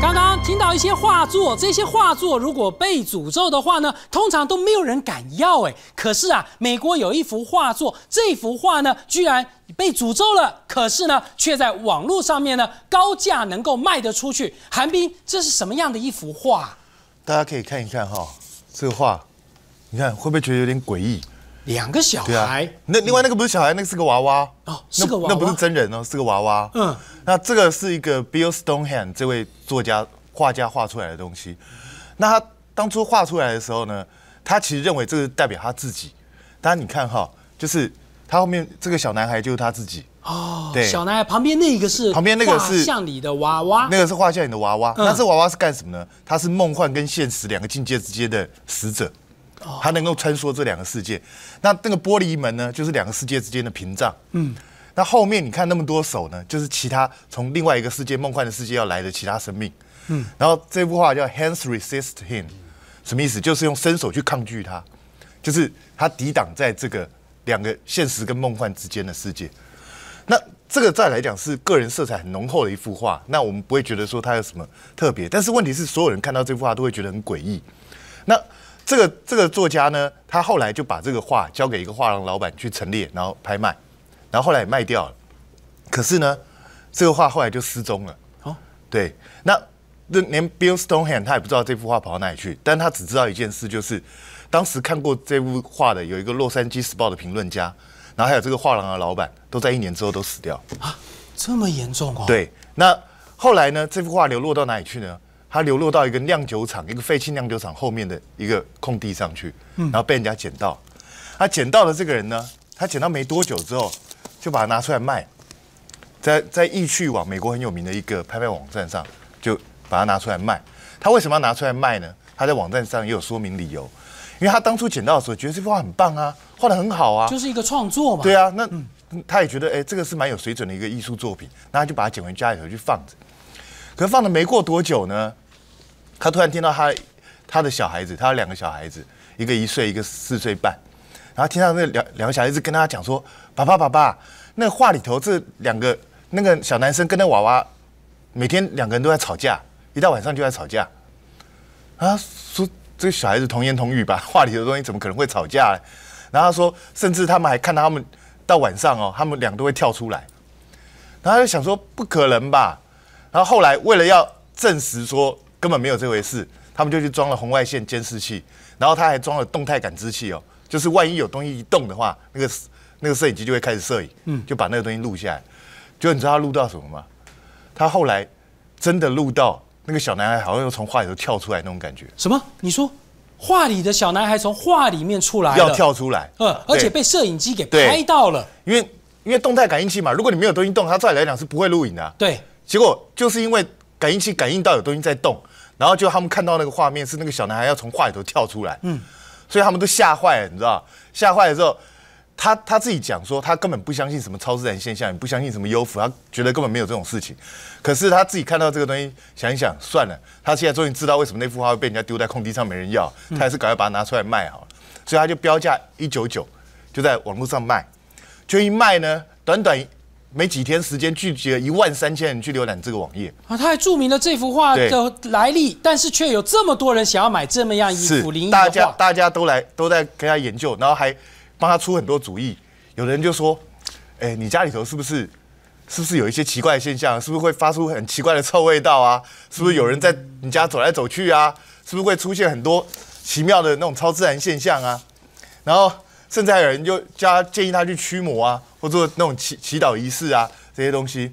刚刚听到一些画作，这些画作如果被诅咒的话呢，通常都没有人敢要哎。可是啊，美国有一幅画作，这幅画呢，居然被诅咒了，可是呢，却在网络上面呢高价能够卖得出去。韩冰，这是什么样的一幅画？大家可以看一看哈，这个画，你看会不会觉得有点诡异？两个小孩，，那另外那个不是小孩，那个是个娃娃。哦是个娃娃。那那不是真人哦，是个娃娃。嗯，那这个是一个 Bill Stonehand 这位作家画家画出来的东西。那他当初画出来的时候呢，他其实认为这个代表他自己。当然你看哈，就是他后面这个小男孩就是他自己，哦，对。小男孩旁边那个是旁边那个是画像你的娃娃，那个是画像里的娃娃。嗯。那这娃娃是干什么呢？他是梦幻跟现实两个境界之间的使者，它能够穿梭这两个世界。那那个玻璃门呢，就是两个世界之间的屏障。嗯，那后面你看那么多手呢，就是其他从另外一个世界梦幻的世界要来的其他生命。嗯，然后这幅画叫 Hands Resist Him，什么意思？就是用伸手去抗拒它，就是它抵挡在这个两个现实跟梦幻之间的世界。那这个再来讲是个人色彩很浓厚的一幅画，那我们不会觉得说它有什么特别，但是问题是所有人看到这幅画都会觉得很诡异。那这个这个作家呢，他后来就把这个画交给一个画廊老板去陈列，然后拍卖，然后后来也卖掉了。可是呢，这个画后来就失踪了。哦，对，那那连 Bill Stonehand 他也不知道这幅画跑到哪里去，但他只知道一件事，就是当时看过这幅画的有一个洛杉矶时报的评论家，然后还有这个画廊的老板，都在一年之后都死掉。啊这么严重哦？，对，那后来呢？这幅画流落到哪里去呢？它流落到一个酿酒厂，一个废弃酿酒厂后面的一个空地上去，然后被人家捡到。他捡到的这个人呢，他捡到没多久之后，就把它拿出来卖，在在易趣网美国很有名的一个拍卖网站上，就把它拿出来卖。他为什么要拿出来卖呢？他在网站上也有说明理由，因为他当初捡到的时候觉得这幅画很棒啊，画的很好啊，就是一个创作嘛。对啊，那他也觉得哎、这个是蛮有水准的一个艺术作品，那他就把它捡回家里头去放着。可是放了没过多久呢，他突然听到他他的小孩子，他有两个小孩子，一个一岁，一个四岁半，然后听到那两两个小孩子跟他讲说：“爸爸，爸爸，那话里头这两个那个小男生跟那娃娃，每天两个人都在吵架，一到晚上就在吵架。”啊，说这个小孩子童言童语吧，画里的东西怎么可能会吵架呢？然后他说，甚至他们还看到他们到晚上哦，他们俩都会跳出来。然后他就想说，不可能吧？然后后来为了要证实说根本没有这回事，他们就去装了红外线监视器，然后他还装了动态感知器哦，就是万一有东西一动的话，那个那个摄影机就会开始摄影，嗯，就把那个东西录下来。就你知道他录到什么吗？他后来真的录到那个小男孩好像又从画里头跳出来那种感觉，什么？你说？画里的小男孩从画里面出来要，跳出来，嗯，而且被摄影机给拍到了。因为因为动态感应器嘛，如果你没有东西动，它照理来讲是不会录影的啊、对，结果就是因为感应器感应到有东西在动，然后就他们看到那个画面是那个小男孩要从画里头跳出来，嗯，所以他们都吓坏了，你知道？吓坏了之后，他他自己讲说他根本不相信什么超自然现象，也不相信什么幽浮，他觉得根本没有这种事情。可是他自己看到这个东西，想一想，算了，他现在终于知道为什么那幅画会被人家丢在空地上没人要，他还是赶快把它拿出来卖好了。所以他就标价一九九，就在网络上卖。就一卖呢，短短没几天时间，聚集了一万三千人去浏览这个网页。啊，他还注明了这幅画的来历，但是却有这么多人想要买这么样一是幅灵异大家。大家都来都在跟他研究，然后还帮他出很多主意。有的人就说：“哎、你家里头是不是是不是有一些奇怪的现象？是不是会发出很奇怪的臭味道啊？是不是有人在你家走来走去啊？是不是会出现很多奇妙的那种超自然现象啊？”然后甚至还有人就叫他建议他去驱魔啊，或做那种祈祈祷仪式啊这些东西。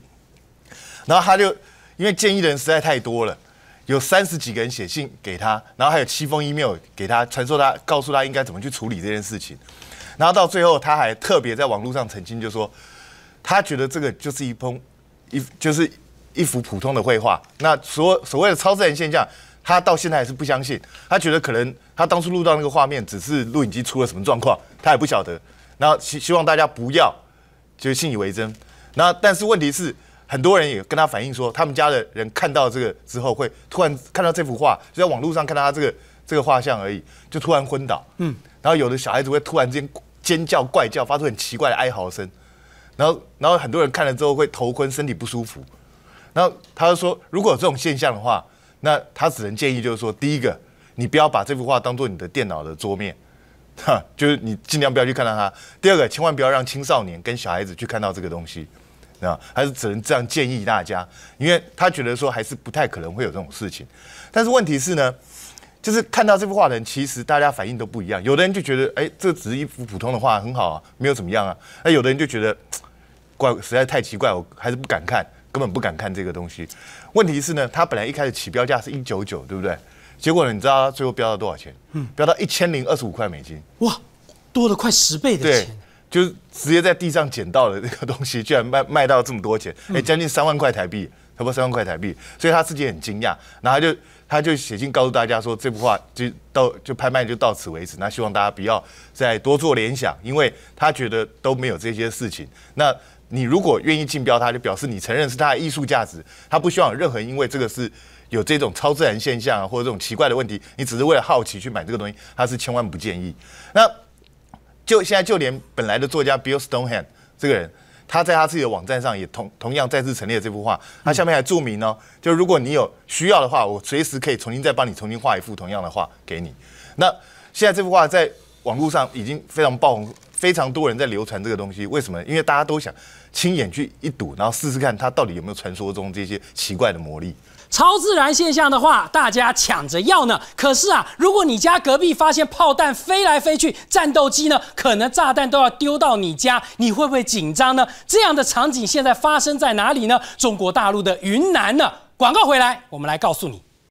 然后他就因为建议的人实在太多了，有三十几个人写信给他，然后还有七封 email 给他，传授他，告诉他应该怎么去处理这件事情。然后到最后，他还特别在网络上澄清，就说他觉得这个就是一封一就是一幅普通的绘画。那所所谓的超自然现象，他到现在还是不相信。他觉得可能他当初录到那个画面，只是录影机出了什么状况，他也不晓得。然后希希望大家不要就信以为真。那但是问题是，很多人也跟他反映说，他们家的人看到这个之后，会突然看到这幅画，就在网络上看到他这个这个画像而已，就突然昏倒。嗯，然后有的小孩子会突然之间尖叫怪叫，发出很奇怪的哀嚎声。然后，然后很多人看了之后会头昏，身体不舒服。然后他就说，如果有这种现象的话，那他只能建议就是说，第一个，你不要把这幅画当做你的电脑的桌面，哈，就是你尽量不要去看到它。第二个，千万不要让青少年跟小孩子去看到这个东西，啊，还是只能这样建议大家，因为他觉得说还是不太可能会有这种事情。但是问题是呢，就是看到这幅画的人，其实大家反应都不一样。有的人就觉得，哎，这只是一幅普通的画，很好啊，没有怎么样啊。那有的人就觉得，怪实在太奇怪，我还是不敢看。根本不敢看这个东西。问题是呢，它本来一开始起标价是一九九，对不对？结果呢，你知道它最后飙到多少钱？嗯，飙到一千零二十五块美金。哇，多了快十倍的钱。就是直接在地上捡到了这个东西，居然卖卖到这么多钱，哎，将近三万块台币，差不多三万块台币。所以他自己很惊讶，然后他就他就写信告诉大家说，这幅画就到就拍卖就到此为止。那希望大家不要再多做联想，因为他觉得都没有这些事情。那。你如果愿意竞标，它就表示你承认是它的艺术价值，他不希望有任何因为这个是有这种超自然现象啊，或者这种奇怪的问题，你只是为了好奇去买这个东西，他是千万不建议。那就现在就连本来的作家 Bill Stonehand 这个人，他在他自己的网站上也同同样再次陈列这幅画，他下面还注明呢，就如果你有需要的话，我随时可以重新再帮你重新画一幅同样的画给你。那现在这幅画在网络上已经非常爆红。非常多人在流传这个东西，为什么？因为大家都想亲眼去一睹，然后试试看它到底有没有传说中这些奇怪的魔力。超自然现象的话，大家抢着要呢。可是啊，如果你家隔壁发现炮弹飞来飞去，战斗机呢，可能炸弹都要丢到你家，你会不会紧张呢？这样的场景现在发生在哪里呢？中国大陆的云南呢？广告回来，我们来告诉你。